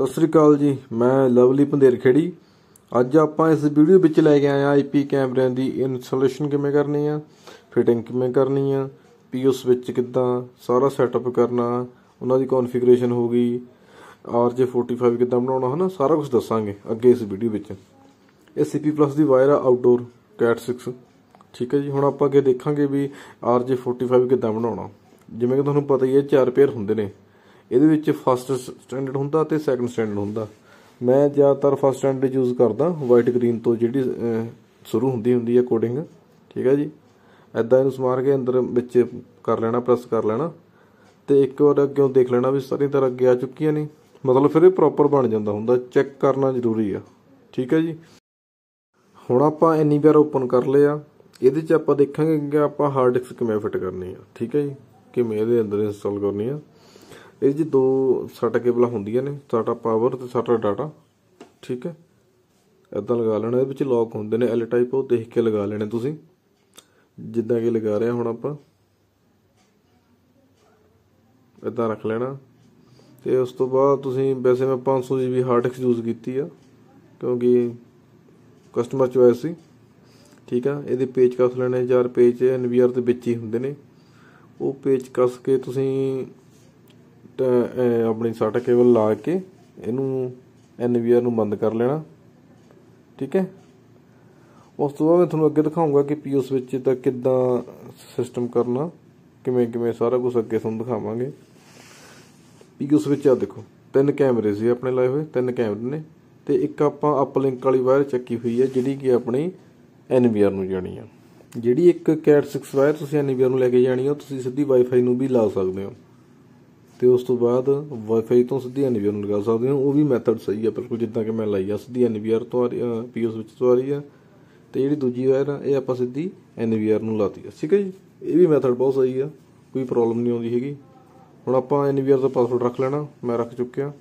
ਸਤਿ ਸ੍ਰੀ ਅਕਾਲ ਜੀ, ਮੈਂ ਲਵਲੀ ਪੰਦੇਰ ਖੇੜੀ ਅੱਜ ਆਪਾਂ ਇਸ ਵੀਡੀਓ ਵਿੱਚ ਲੈ ਕੇ ਆਏ ਆ ਆਈਪੀ ਕੈਮਰਿਆਂ ਦੀ ਇੰਸਟਾਲੇਸ਼ਨ ਕਿਵੇਂ ਕਰਨੀ ਆ, ਫਿਟਿੰਗ ਕਿਵੇਂ ਕਰਨੀ ਆ ਪੀਓ ਸਵਿਚ ਕਿੱਦਾਂ ਸਾਰਾ ਸੈਟਅਪ ਕਰਨਾ, ਉਹਨਾਂ ਦੀ ਕਨਫੀਗਰੇਸ਼ਨ ਹੋਗੀ RJ45 ਕਿੱਦਾਂ ਬਣਾਉਣਾ, ਹਨਾ, ਸਾਰਾ ਕੁਝ ਦੱਸਾਂਗੇ ਅੱਗੇ ਇਸ ਵੀਡੀਓ ਵਿੱਚ। ਇਹ CP ਪਲੱਸ ਦੀ ਵਾਇਰ ਆ ਆਊਟਡੋਰ ਕੈਟ 6 ਠੀਕ ਹੈ ਜੀ, ਹੁਣ ਆਪਾਂ ਅੱਗੇ ਦੇਖਾਂਗੇ ਵੀ RJ45 ਕਿੱਦਾਂ ਬਣਾਉਣਾ। ਜਿਵੇਂ ਕਿ ਤੁਹਾਨੂੰ ਪਤਾ ਹੀ ਹੈ, ਚਾਰ ਪੇਅਰ ਹੁੰਦੇ ਨੇ। ਇਹਦੇ ਵਿੱਚ ਫਸਟ ਸਟੈਂਡਰਡ ਹੁੰਦਾ ਤੇ ਸੈਕੰਡ ਸਟੈਂਡਰਡ ਹੁੰਦਾ। ਮੈਂ ਜ਼ਿਆਦਾਤਰ ਫਸਟ ਸਟੈਂਡਰਡ ਯੂਜ਼ ਕਰਦਾ ਵਾਈਟ ਗ੍ਰੀਨ ਤੋਂ ਜਿਹੜੀ ਸ਼ੁਰੂ ਹੁੰਦੀ ਹੁੰਦੀ ਹੈ ਕੋਡਿੰਗ ਠੀਕ ਹੈ ਜੀ? ਐਦਾਂ ਇਹਨੂੰ ਸਮਾਰ ਕੇ ਅੰਦਰ ਵਿੱਚ ਕਰ ਲੈਣਾ ਪ੍ਰੈਸ ਕਰ ਲੈਣਾ ਤੇ ਇੱਕ ਵਾਰ ਅੱਗੇੋਂ ਦੇਖ ਲੈਣਾ ਵੀ ਸਾਰੀ ਤਰ੍ਹਾਂ ਅੱਗੇ ਆ ਚੁੱਕੀਆਂ ਨੇ। ਮਤਲਬ ਫਿਰ ਇਹ ਪ੍ਰੋਪਰ ਬਣ ਜਾਂਦਾ ਹੁੰਦਾ ਚੈੱਕ ਕਰਨਾ ਜ਼ਰੂਰੀ ਆ। ਠੀਕ ਹੈ ਜੀ? ਹੁਣ ਆਪਾਂ ਇੰਨੀ ਵਾਰ ਓਪਨ ਕਰ ਲਿਆ, ਇਹਦੇ 'ਚ ਆਪਾਂ ਦੇਖਾਂਗੇ ਕਿ ਆਪਾਂ ਹਾਰਡ ਡਿਸਕ ਕਿਵੇਂ ਫਿੱਟ ਕਰਨੀ ਆ। ਠੀਕ ਹੈ ਜੀ? ਕਿਵੇਂ ਇਹਦੇ ਅੰਦਰ ਇੰਸਟਾਲ ਕਰਨੀ ਆ। ਇਹ 'ਚ ਦੋ SATA ਕੇਬਲਾਂ ਹੁੰਦੀਆਂ ਨੇ, ਸਾਡਾ ਪਾਵਰ ਤੇ ਸਾਡਾ ਡਾਟਾ ਠੀਕ ਹੈ? ਇਦਾਂ ਲਗਾ ਲੈਣਾ, ਇਹਦੇ ਵਿੱਚ ਲੌਕ ਹੁੰਦੇ ਨੇ ਐਲ ਟਾਈਪ ਉਹ ਦੇਖ ਕੇ ਲਗਾ ਲੈਣੇ ਤੁਸੀਂ। ਜਿੱਦਾਂ ਕਿ ਲਗਾ ਰਹੇ ਹੁਣ ਆਪਾਂ। ਇਦਾਂ ਰੱਖ ਲੈਣਾ। ਤੇ ਉਸ ਤੋਂ ਬਾਅਦ ਤੁਸੀਂ, ਵੈਸੇ ਮੈਂ 500 GB ਹਾਰਡ ਡਿਸਕ ਯੂਜ਼ ਕੀਤੀ ਆ, ਕਿਉਂਕਿ ਕਸਟਮਰ ਚੋਇਸ ਸੀ। ਠੀਕ ਆ, ਇਹਦੇ ਪੇਜ ਕੱਸ ਲੈਣੇ ਯਾਰ ਪੇਜ ਐਨਵੀਆਰ ਦੇ ਵਿੱਚ ਹੀ ਹੁੰਦੇ ਨੇ। ਉਹ ਪੇਜ ਕੱਸ ਕੇ ਤੁਸੀਂ ਟ- ਆਪਣੀ ਸਾਟਾ ਕੇਬਲ ਲਾ ਕੇ ਇਹਨੂੰ ਐਨਵੀਆਰ ਨੂੰ ਬੰਦ ਕਰ ਲੈਣਾ। ਠੀਕ ਹੈ? ਉਸ ਤੋਂ ਬਾਅਦ ਮੈਂ ਤੁਹਾਨੂੰ ਅੱਗੇ ਦਿਖਾਉਂਗਾ ਕਿ ਪੀਓ ਸਵਿਚ ਦਾ ਕਿੱਦਾਂ ਸਿਸਟਮ ਕਰਨਾ, ਕਿਵੇਂ ਕਿਵੇਂ ਸਾਰਾ ਕੁਝ ਅੱਗੇ ਤੁਹਾਨੂੰ ਦਿਖਾਵਾਂਗੇ। ਪੀਓ ਸਵਿਚ ਆ ਦੇਖੋ, ਤਿੰਨ ਕੈਮਰੇ ਸੀ ਆਪਣੇ ਲਾਏ ਹੋਏ, ਤਿੰਨ ਕੈਮਰੇ ਨੇ ਤੇ ਇੱਕ ਆਪਾਂ ਅਪਲਿੰਕ ਵਾਲੀ ਵਾਇਰ ਚੱਕੀ ਹੋਈ ਹੈ, ਜਿਹੜੀ ਕਿ ਆਪਣੀ ਐਨਵੀਆਰ ਨੂੰ ਜਾਣੀ ਆ। ਜਿਹੜੀ ਇੱਕ ਕੈਟ 6 ਵਾਇਰ ਤੁਸੀਂ ਐਨਵੀਆਰ ਨੂੰ ਲੈ ਕੇ ਜਾਣੀ ਆ ਤੁਸੀਂ ਸਿੱਧੀ ਵਾਈਫਾਈ ਨੂੰ ਵੀ ਲਾ ਸਕਦੇ ਹੋ। ਤੇ ਉਸ ਤੋਂ ਬਾਅਦ ਵਾਈਫਾਈ ਤੋਂ ਸਿੱਧੀ ਐਨਵੀਆਰ ਨੂੰ ਲਗਾ ਸਕਦੇ। ਹੋ ਉਹ ਵੀ ਮੈਥਡ ਸਹੀ ਆ, ਬਿਲਕੁਲ ਜਿੱਦਾਂ ਕਿ ਮੈਂ ਲਾਈ ਆ ਸਿੱਧੀ ਐਨਵੀਆਰ ਤੋਂ ਆ ਰਹੀ ਪੀਓ ਸਵਿਚ ਤੋਂ ਆ ਰਹੀ ਆ। ਤੇ ਜਿਹੜੀ ਦੂਜੀ ਵਾਇਰ ਆ, ਇਹ ਆਪਾਂ ਸਿੱਧੀ ਐਨਵੀਆਰ ਨੂੰ ਲਾਤੀ ਆ। ਠੀਕ ਹੈ ਜੀ? ਇਹ ਵੀ ਮੈਥਡ ਬਹੁਤ ਸਹੀ ਆ, ਕੋਈ ਪ੍ਰੋਬਲਮ ਨਹੀਂ ਆਉਂਦੀ ਹੈਗੀ। ਹੁਣ ਆਪਾਂ ਐਨਵੀਆਰ ਦਾ ਪਾਸਵਰਡ ਰੱਖ ਲੈਣਾ, ਮੈਂ ਰੱਖ ਚੁੱਕਿਆ।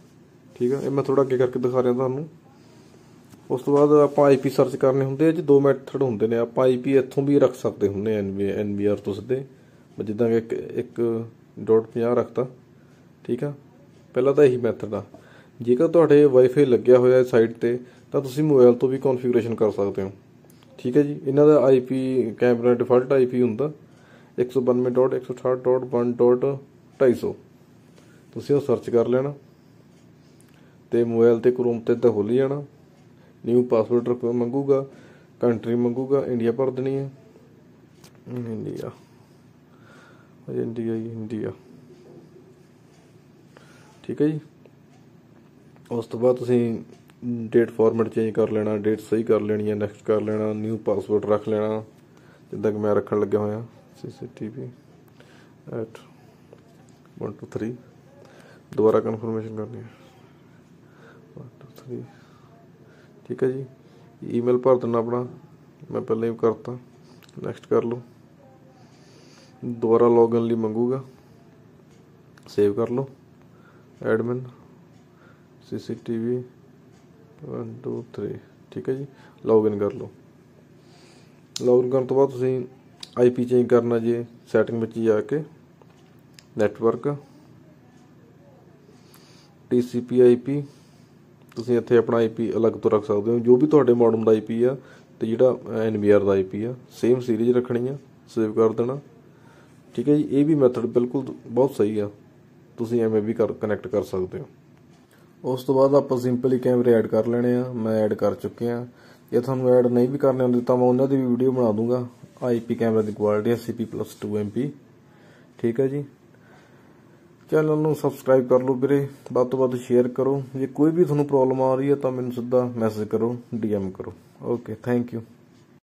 ਠੀਕ ਆ? ਇਹ ਮੈਂ ਥੋੜਾ ਅੱਗੇ ਕਰਕੇ ਦਿਖਾ ਰਿਹਾ ਤੁਹਾਨੂੰ। ਉਸ ਤੋਂ ਬਾਅਦ ਆਪਾਂ ਆਈਪੀ ਸਰਚ ਕਰਨੇ ਹੁੰਦੇ ਆ ਜੀ, ਦੋ ਮੈਥਡ ਹੁੰਦੇ ਨੇ। ਆਪਾਂ ਆਈਪੀ ਇੱਥੋਂ ਵੀ ਰੱਖ ਸਕਦੇ ਹੁੰਦੇ ਐਨਵੀ ਐਨਵੀਆਰ ਤੋਂ ਸਿੱਧੇ। ਜਿੱਦਾਂ ਕਿ ਇੱਕ ਇੱਕ ਡੋਟ 50 ਰੱਖਤਾ। ਠੀਕ ਆ? ਪਹਿਲਾਂ ਤਾਂ ਇਹੀ ਮੈਥਡ ਆ। ਜੇਕਰ ਤੁਹਾਡੇ ਵਾਈਫਾਈ ਲੱਗਿਆ ਹੋਇਆ ਹੈ ਸਾਈਟ ਤੇ, ਤਾਂ ਤੁਸੀਂ ਮੋਬਾਈਲ ਤੋਂ ਵੀ ਕਨਫੀਗਰੇਸ਼ਨ ਕਰ ਸਕਦੇ ਹੋ। ਠੀਕ ਹੈ ਜੀ? ਇਹਨਾਂ ਦਾ ਆਈਪੀ ਕੈਮਰਾ ਡਿਫਾਲਟ ਆਈਪੀ ਹੁੰਦਾ। 192.168.1.250 ਤੁਸੀਂ ਉਹ ਸਰਚ ਕਰ ਲੈਣਾ। ਤੇ ਮੋਬਾਈਲ ਤੇ ਕ੍ਰੋਮ ਤੇ ਤਾਂ ਖੁੱਲ ਜਾਣਾ। ਨਿਊ ਪਾਸਵਰਡ ਮੰਗੂਗਾ। ਕੰਟਰੀ ਮੰਗੂਗਾ। ਇੰਡੀਆ ਭਰ ਦੇਣੀ ਹੈ। ਇੰਡੀਆ ਇੰਡੀਆ ਹੀ ਇੰਡੀਆ ਠੀਕ ਹੈ ਜੀ। ਉਸ ਤੋਂ ਬਾਅਦ ਤੁਸੀਂ ਡੇਟ ਫਾਰਮੈਟ ਚੇਂਜ ਕਰ ਲੈਣਾ ਡੇਟ ਸਹੀ ਕਰ ਲੈਣੀ ਹੈ ਨੈਕਸਟ ਕਰ ਲੈਣਾ ਨਿਊ ਪਾਸਵਰਡ ਰੱਖ ਲੈਣਾ, ਜਿੱਦਾਂ ਕਿ ਮੈਂ ਰੱਖਣ ਲੱਗਿਆ ਹੋਇਆ ਸੀਸੀਟੀਵੀ ਐਟ 1 2 3 ਦੁਬਾਰਾ ਕਨਫਰਮੇਸ਼ਨ ਕਰਨੀ ਹੈ। 1 2 3 ਠੀਕ ਹੈ ਜੀ। ਈਮੇਲ ਭਰ ਦੇਣਾ ਆਪਣਾ, ਮੈਂ ਪਹਿਲਾਂ ਹੀ ਕਰਤਾ। ਨੈਕਸਟ ਕਰ ਲਓ। ਦੁਬਾਰਾ ਲੌਗਇਨ ਲਈ ਮੰਗੂਗਾ। ਸੇਵ ਕਰ ਲਓ। ਐਡਮਿਨ, ਸੀਸੀਟੀਵੀ 1 2 3 ਠੀਕ ਹੈ ਜੀ, ਲੌਗਇਨ ਕਰ ਲਓ। ਲੌਗਇਨ ਕਰਨ ਤੋਂ ਬਾਅਦ ਤੁਸੀਂ ਆਈਪੀ ਚੇਂਜ ਕਰਨਾ ਜੇ, ਸੈਟਿੰਗ ਵਿੱਚ ਜਾ ਕੇ, ਨੈਟਵਰਕ TCP IP ਤੁਸੀਂ ਇੱਥੇ ਆਪਣਾ ਆਈਪੀ ਅਲੱਗ ਤੋਂ ਰੱਖ ਸਕਦੇ ਹੋ, ਜੋ ਵੀ ਤੁਹਾਡੇ ਮੋਡਮ ਦਾ ਆਈਪੀ ਆ, ਤੇ ਜਿਹੜਾ ਐਨਵੀਆਰ ਦਾ ਆਈਪੀ ਆ ਸੇਮ ਸੀਰੀਜ਼ ਰੱਖਣੀ ਆ ਸੇਵ ਕਰ ਦੇਣਾ, ਠੀਕ ਹੈ ਜੀ, ਇਹ ਵੀ ਮੈਥਡ ਬਿਲਕੁਲ ਬਹੁਤ ਸਹੀ ਆ। ਤੁਸੀਂ ਐਵੇਂ ਵੀ ਕਰ ਕਨੈਕਟ ਕਰ ਸਕਦੇ ਹੋ। ਉਸ ਤੋਂ ਬਾਅਦ ਆਪਾਂ ਸਿੰਪਲੀ ਕੈਮਰੇ ਐਡ ਕਰ ਲੈਣੇ ਆ, ਮੈਂ ਐਡ ਕਰ ਚੁੱਕੇ ਚੁੱਕਿਆ ਜੇ ਤੁਹਾਨੂੰ ਐਡ ਨਹੀਂ ਵੀ ਕਰਨੇ ਹੁੰਦੇ ਤਾਂ ਮੈਂ ਉਹਨਾਂ ਦੀ ਵੀ ਵੀਡੀਓ ਬਣਾ ਦੂੰਗਾ। ਆਈਪੀ ਕੈਮਰਾ ਦੀ ਕੁਆਲਿਟੀ ਹੈ CP+2 MP ਠੀਕ ਹੈ ਜੀ? ਚੈਨਲ ਨੂੰ ਸਬਸਕ੍ਰਾਈਬ ਕਰ ਲਓ ਵੀਰੇ, ਵੱਧ ਤੋਂ ਵੱਧ ਸ਼ੇਅਰ ਕਰੋ। ਜੇ ਕੋਈ ਵੀ ਤੁਹਾਨੂੰ ਪ੍ਰੋਬਲਮ ਆ ਰਹੀ ਹੈ ਤਾਂ ਮੈਨੂੰ ਸਿੱਧਾ ਮੈਸੇਜ ਕਰੋ ਡੀਐਮ ਕਰੋ। Okay thank you